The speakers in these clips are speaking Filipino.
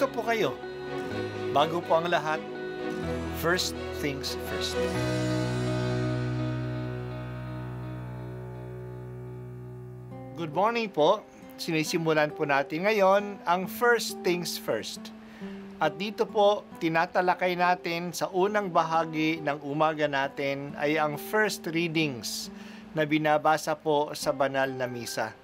Kumusta po kayo? Bago po ang lahat, first things first. Good morning po. Sinisimulan po natin ngayon ang first things first. At dito po, tinatalakay natin sa unang bahagi ng umaga natin ay ang first readings na binabasa po sa banal na misa.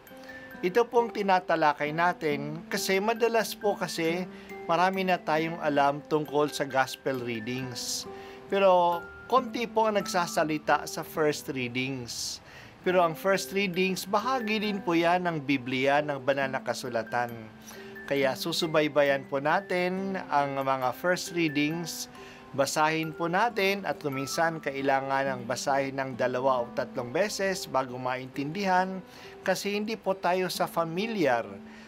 Ito pong tinatalakay natin kasi madalas po kasi marami na tayong alam tungkol sa gospel readings. Pero konti po ang nagsasalita sa first readings. Pero ang first readings, bahagi din po yan ng Biblia, ng banal na kasulatan. Kaya susubaybayan po natin ang mga first readings, basahin po natin at kuminsan kailangan ng basahin ng dalawa o tatlong beses bago maintindihan kasi hindi po tayo sa familiar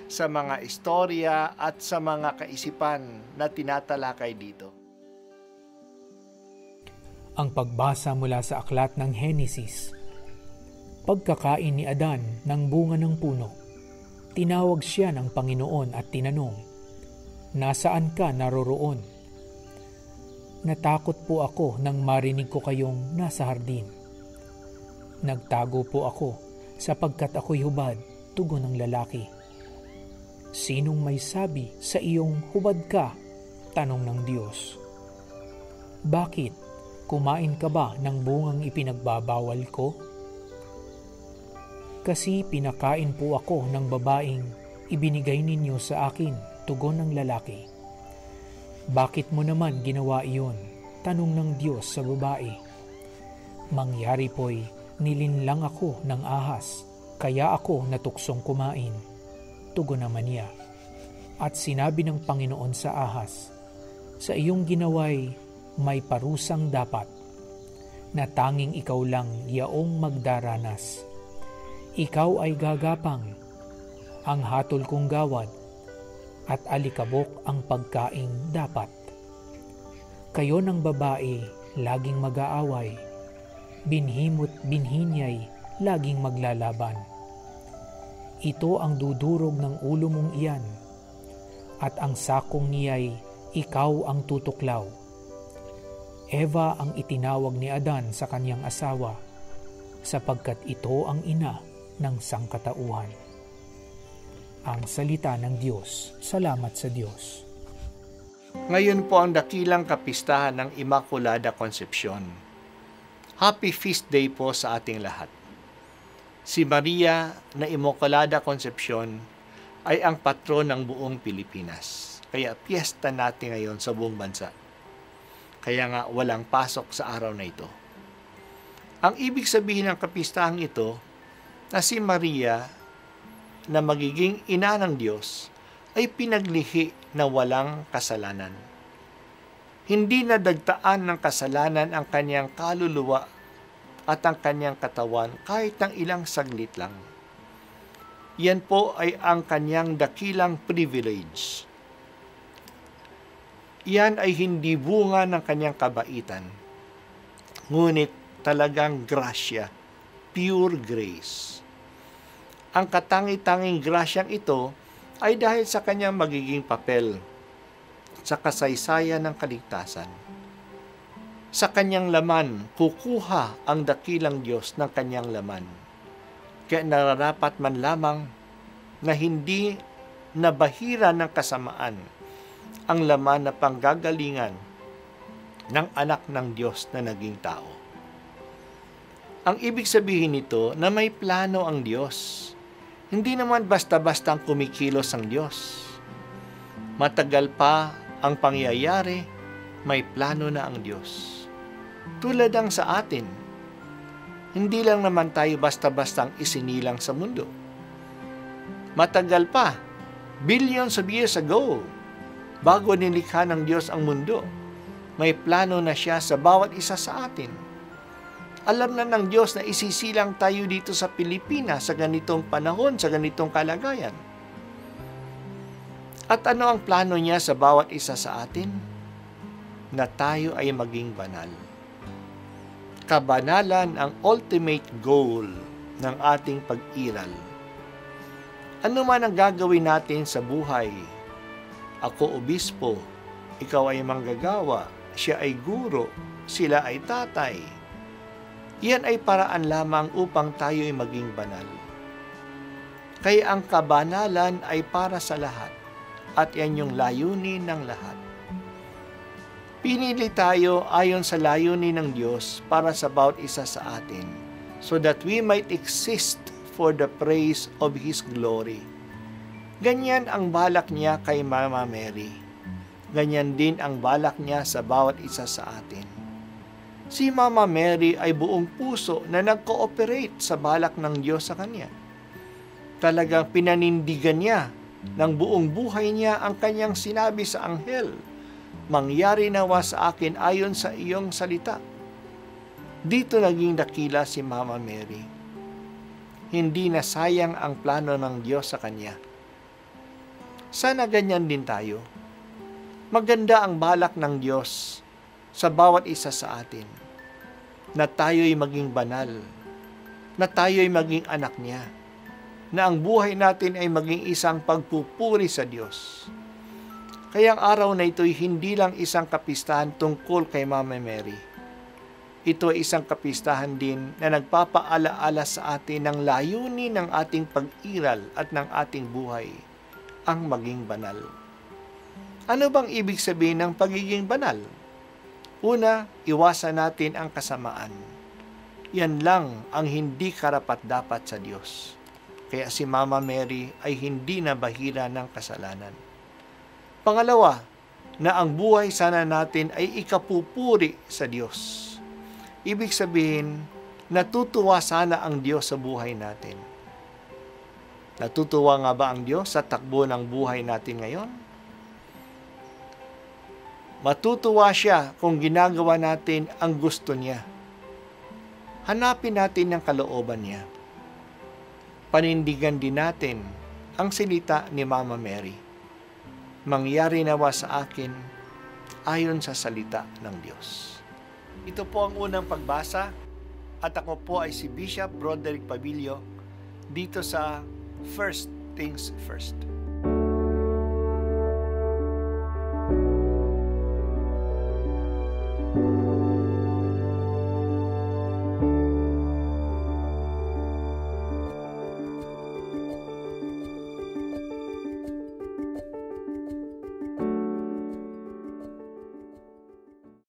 sa mga istorya at sa mga kaisipan na tinatalakay dito. Ang pagbasa mula sa aklat ng Henesis pagkakain ni Adan ng bunga ng puno. Tinawag siya ng Panginoon at tinanong, Nasaan ka naroroon? Natakot po ako nang marinig ko kayong nasa hardin. Nagtago po ako sapagkat ako'y hubad, tugon ng lalaki. Sinong may sabi sa iyong hubad ka? Tanong ng Diyos. Bakit? Kumain ka ba ng bungang ipinagbabawal ko? kasi pinakain po ako ng babaeng ibinigay ninyo sa akin, tugon ng lalaki. Bakit mo naman ginawa iyon? Tanong ng Diyos sa babae. Mangyari po'y nilinlang ako ng ahas, kaya ako natuksong kumain. Tugon naman niya. At sinabi ng Panginoon sa ahas, Sa iyong ginaway may parusang dapat, na tanging ikaw lang yaong magdaranas ikaw ay gagapang, ang hatol kong gawad, at alikabok ang pagkaing dapat. Kayo ng babae, laging mag-aaway, binhimot binhinyay, laging maglalaban. Ito ang dudurog ng ulo mong iyan, at ang sakong niyay ikaw ang tutuklaw. Eva ang itinawag ni Adan sa kanyang asawa, sapagkat ito ang ina ng sangkatauhan. Ang salita ng Diyos. Salamat sa Diyos. Ngayon po ang dakilang kapistahan ng Immaculada Concepcion. Happy Feast Day po sa ating lahat. Si Maria na Immaculada Concepcion ay ang patron ng buong Pilipinas. Kaya piyesta natin ngayon sa buong bansa. Kaya nga walang pasok sa araw na ito. Ang ibig sabihin ng kapistahang ito na si Maria na magiging ina ng Diyos ay pinaglihi na walang kasalanan. Hindi nadagtaan ng kasalanan ang kanyang kaluluwa at ang kanyang katawan kahit ng ilang saglit lang. Yan po ay ang kanyang dakilang privilege. Yan ay hindi bunga ng kanyang kabaitan, ngunit talagang grasya, pure grace ang katangi-tanging grasyang ito ay dahil sa kanyang magiging papel sa kasaysayan ng kaligtasan. Sa kanyang laman, kukuha ang dakilang Diyos ng kanyang laman. Kaya nararapat man lamang na hindi nabahira ng kasamaan ang laman na panggagalingan ng anak ng Diyos na naging tao. Ang ibig sabihin nito na may plano ang Diyos hindi naman basta-bastang kumikilos ang Diyos. Matagal pa ang pangyayari, may plano na ang Diyos. Tulad ang sa atin, hindi lang naman tayo basta-bastang isinilang sa mundo. Matagal pa, billions of years ago, bago nilikha ng Diyos ang mundo, may plano na siya sa bawat isa sa atin alam na ng Diyos na isisilang tayo dito sa Pilipinas sa ganitong panahon, sa ganitong kalagayan. At ano ang plano niya sa bawat isa sa atin? Na tayo ay maging banal. Kabanalan ang ultimate goal ng ating pag-iral. Ano man ang gagawin natin sa buhay, Ako obispo, ikaw ay manggagawa, siya ay guro, sila ay tatay. Iyan ay paraan lamang upang tayo ay maging banal. Kaya ang kabanalan ay para sa lahat at yan yung layunin ng lahat. Pinili tayo ayon sa layunin ng Diyos para sa bawat isa sa atin so that we might exist for the praise of His glory. Ganyan ang balak niya kay Mama Mary. Ganyan din ang balak niya sa bawat isa sa atin. Si Mama Mary ay buong puso na nag-cooperate sa balak ng Diyos sa kanya. Talagang pinanindigan niya ng buong buhay niya ang kanyang sinabi sa anghel, Mangyari nawa sa akin ayon sa iyong salita. Dito naging dakila si Mama Mary. Hindi na sayang ang plano ng Diyos sa kanya. Sana ganyan din tayo. Maganda ang balak ng Diyos sa bawat isa sa atin na tayo'y maging banal, na tayo'y maging anak niya, na ang buhay natin ay maging isang pagpupuri sa Diyos. Kaya ang araw na ito'y hindi lang isang kapistahan tungkol kay Mama Mary. Ito ay isang kapistahan din na nagpapaalaala sa atin ng layunin ng ating pag-iral at ng ating buhay, ang maging banal. Ano bang ibig sabihin ng pagiging banal? Una, iwasan natin ang kasamaan. Yan lang ang hindi karapat-dapat sa Diyos. Kaya si Mama Mary ay hindi na bahira ng kasalanan. Pangalawa, na ang buhay sana natin ay ikapupuri sa Diyos. Ibig sabihin, natutuwa sana ang Diyos sa buhay natin. Natutuwa nga ba ang Diyos sa takbo ng buhay natin ngayon? Matutuwa siya kung ginagawa natin ang gusto niya. Hanapin natin ang kalooban niya. Panindigan din natin ang silita ni Mama Mary mangyari nawa sa akin ayon sa salita ng Diyos. Ito po ang unang pagbasa at ako po ay si Bishop Broderick Pabilio dito sa First Things First.